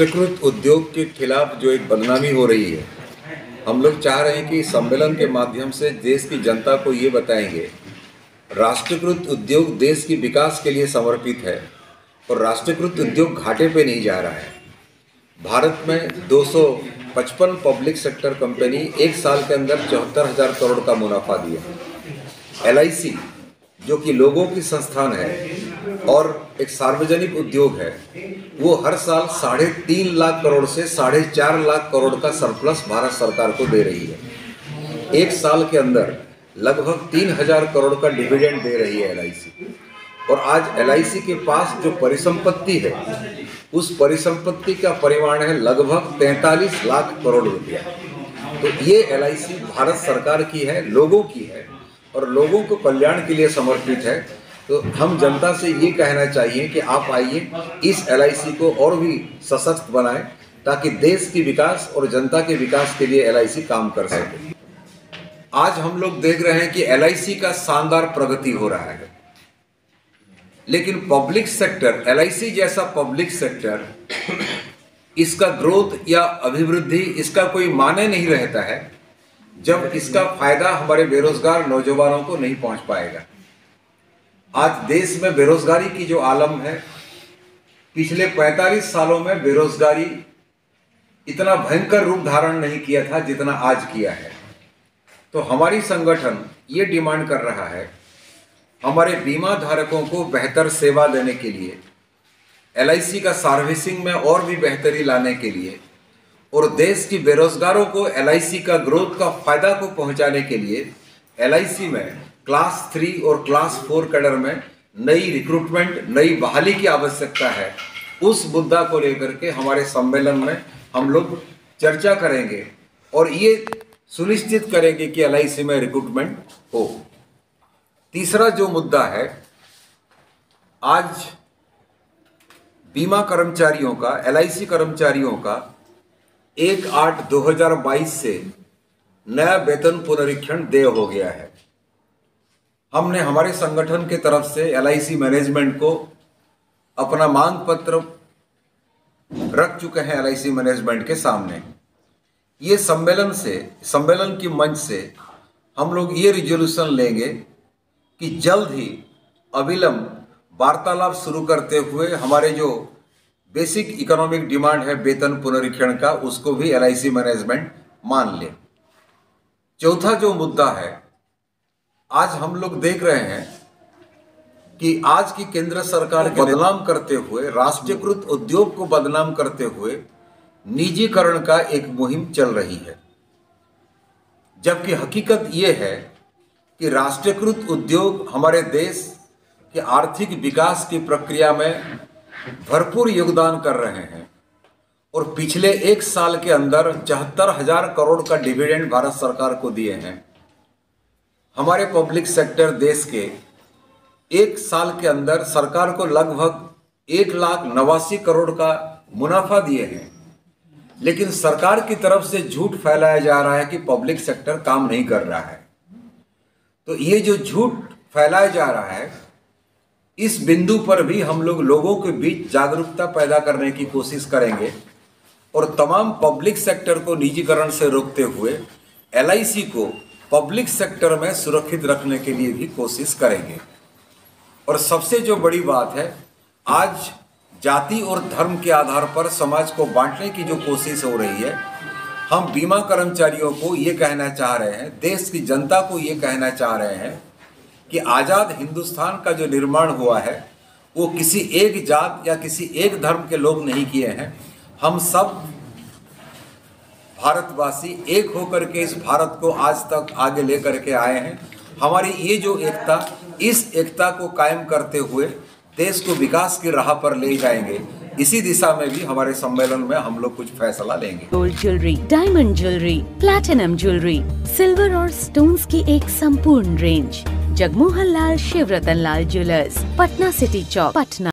राष्ट्रीयकृत उद्योग के खिलाफ जो एक बदनामी हो रही है, हम लोग चाह रहे हैं कि सम्मेलन के माध्यम से देश की जनता को ये बताएँगे राष्ट्रकृत उद्योग देश की विकास के लिए समर्पित है और राष्ट्रकृत उद्योग घाटे पे नहीं जा रहा है। भारत में 255 पब्लिक सेक्टर कंपनी एक साल के अंदर चौहत्तर हज़ार करोड़ का मुनाफा दिया। एल जो कि लोगों की संस्थान है और एक सार्वजनिक उद्योग है, वो हर साल साढ़े तीन लाख करोड़ से साढ़े चार लाख करोड़ का सरप्लस भारत सरकार को दे रही है। एक साल के अंदर लगभग तीन हज़ार करोड़ का डिविडेंड दे रही है एलआईसी और आज एलआईसी के पास जो परिसंपत्ति है, उस परिसंपत्ति का परिमाण है लगभग तैंतालीस लाख करोड़ रुपया। तो ये LIC भारत सरकार की है, लोगों की है, और लोगों को कल्याण के लिए समर्पित है। तो हम जनता से ये कहना चाहिए कि आप आइए, इस एलआईसी को और भी सशक्त बनाएँ, ताकि देश की विकास और जनता के विकास के लिए एलआईसी काम कर सके। आज हम लोग देख रहे हैं कि एलआईसी का शानदार प्रगति हो रहा है। लेकिन पब्लिक सेक्टर एलआईसी जैसा पब्लिक सेक्टर, इसका ग्रोथ या अभिवृद्धि इसका कोई माने नहीं रहता है, जब इसका फ़ायदा हमारे बेरोजगार नौजवानों को नहीं पहुँच पाएगा। आज देश में बेरोजगारी की जो आलम है, पिछले 45 सालों में बेरोजगारी इतना भयंकर रूप धारण नहीं किया था जितना आज किया है। तो हमारी संगठन ये डिमांड कर रहा है, हमारे बीमा धारकों को बेहतर सेवा देने के लिए, एलआईसी का सर्विसिंग में और भी बेहतरी लाने के लिए, और देश की बेरोजगारों को एल का ग्रोथ का फ़ायदा को पहुँचाने के लिए LIC में क्लास थ्री और क्लास फोर कैडर में नई रिक्रूटमेंट, नई बहाली की आवश्यकता है। उस मुद्दा को लेकर के हमारे सम्मेलन में हम लोग चर्चा करेंगे और ये सुनिश्चित करेंगे कि एलआईसी में रिक्रूटमेंट हो। तीसरा जो मुद्दा है, आज बीमा कर्मचारियों का एलआईसी कर्मचारियों का एक आठ 2022 से नया वेतन पुनरीक्षण देय हो गया है। हमने हमारे संगठन के तरफ़ से एलआईसी मैनेजमेंट को अपना मांग पत्र रख चुके हैं एलआईसी मैनेजमेंट के सामने। ये सम्मेलन से, सम्मेलन की मंच से हम लोग ये रिजोल्यूशन लेंगे कि जल्द ही अविलंब वार्तालाप शुरू करते हुए हमारे जो बेसिक इकोनॉमिक डिमांड है वेतन पुनरीक्षण का, उसको भी LIC मैनेजमेंट मान ले। चौथा जो मुद्दा है आज हम लोग देख रहे हैं कि आज की केंद्र सरकार को बदनाम करते हुए राष्ट्रीयकृत उद्योग को बदनाम करते हुए निजीकरण का एक मुहिम चल रही है। जबकि हकीकत यह है कि राष्ट्रीयकृत उद्योग हमारे देश के आर्थिक विकास की प्रक्रिया में भरपूर योगदान कर रहे हैं और पिछले एक साल के अंदर चौहत्तर हज़ार करोड़ का डिविडेंड भारत सरकार को दिए हैं। हमारे पब्लिक सेक्टर देश के एक साल के अंदर सरकार को लगभग एक लाख नवासी करोड़ का मुनाफा दिए हैं। लेकिन सरकार की तरफ़ से झूठ फैलाया जा रहा है कि पब्लिक सेक्टर काम नहीं कर रहा है। तो ये जो झूठ फैलाया जा रहा है, इस बिंदु पर भी हम लोग लोगों के बीच जागरूकता पैदा करने की कोशिश करेंगे और तमाम पब्लिक सेक्टर को निजीकरण से रोकते हुए LIC को पब्लिक सेक्टर में सुरक्षित रखने के लिए भी कोशिश करेंगे। और सबसे जो बड़ी बात है, आज जाति और धर्म के आधार पर समाज को बांटने की जो कोशिश हो रही है, हम बीमा कर्मचारियों को ये कहना चाह रहे हैं, देश की जनता को ये कहना चाह रहे हैं कि आज़ाद हिंदुस्तान का जो निर्माण हुआ है, वो किसी एक जात या किसी एक धर्म के लोग नहीं किए हैं। हम सब भारतवासी एक होकर के इस भारत को आज तक आगे लेकर के आए हैं। हमारी ये जो एकता, इस एकता को कायम करते हुए देश को विकास की राह पर ले जाएँगे, इसी दिशा में भी हमारे सम्मेलन में हम लोग कुछ फैसला लेंगे। Gold jewellery diamond jewellery platinum jewellery silver और स्टोन्स की एक संपूर्ण range Jagmohan Lal, Shivratan Lal jewellers Patna city Chowk, Patna.